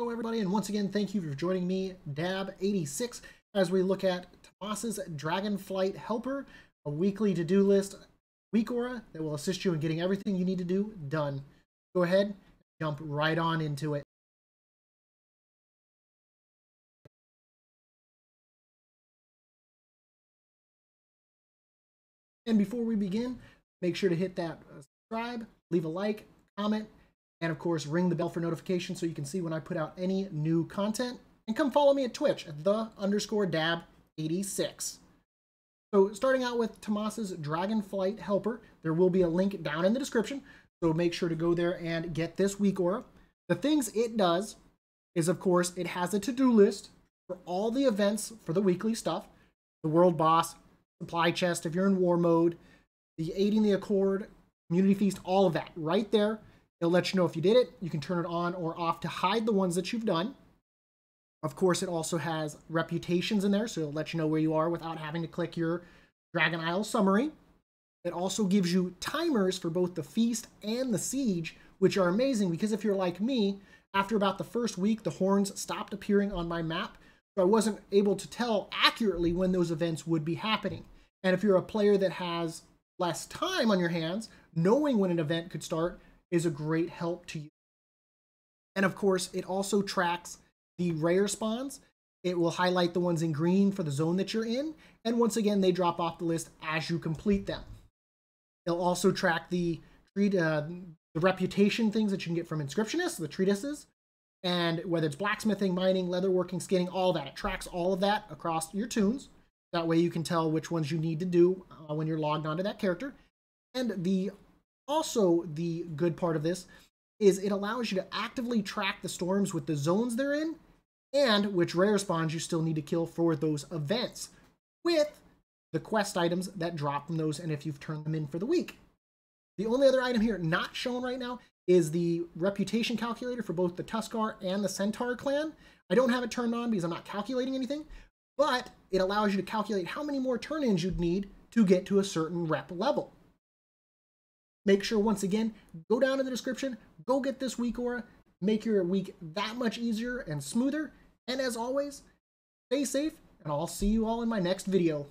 Hello, everybody, and once again, thank you for joining me, Dab86, as we look at Tomas's Dragonflight Helper, a weekly to-do list weak aura that will assist you in getting everything you need to do done. Go ahead, jump right on into it. And before we begin, make sure to hit that uh, subscribe, leave a like, comment, and of course, ring the bell for notifications so you can see when I put out any new content. And come follow me at Twitch at the underscore dab 86. So starting out with Tomas's Dragonflight Helper, there will be a link down in the description. So make sure to go there and get this weak aura. The things it does is, of course, it has a to-do list for all the events for the weekly stuff. The World Boss, Supply Chest if you're in War Mode, the Aiding the Accord, Community Feast, all of that right there It'll let you know if you did it. You can turn it on or off to hide the ones that you've done. Of course, it also has reputations in there, so it'll let you know where you are without having to click your Dragon Isle summary. It also gives you timers for both the feast and the siege, which are amazing because if you're like me, after about the first week, the horns stopped appearing on my map, so I wasn't able to tell accurately when those events would be happening. And if you're a player that has less time on your hands, knowing when an event could start is a great help to you. And of course, it also tracks the rare spawns. It will highlight the ones in green for the zone that you're in. And once again, they drop off the list as you complete them. It'll also track the treat, uh, the reputation things that you can get from inscriptionists, the treatises, and whether it's blacksmithing, mining, leatherworking, skinning, all that. It tracks all of that across your toons. That way you can tell which ones you need to do uh, when you're logged onto that character. And the also, the good part of this is it allows you to actively track the storms with the zones they're in and which rare spawns you still need to kill for those events with the quest items that drop from those and if you've turned them in for the week. The only other item here not shown right now is the reputation calculator for both the Tuskarr and the Centaur clan. I don't have it turned on because I'm not calculating anything, but it allows you to calculate how many more turn-ins you'd need to get to a certain rep level. Make sure, once again, go down in the description, go get this weak aura, make your week that much easier and smoother. And as always, stay safe, and I'll see you all in my next video.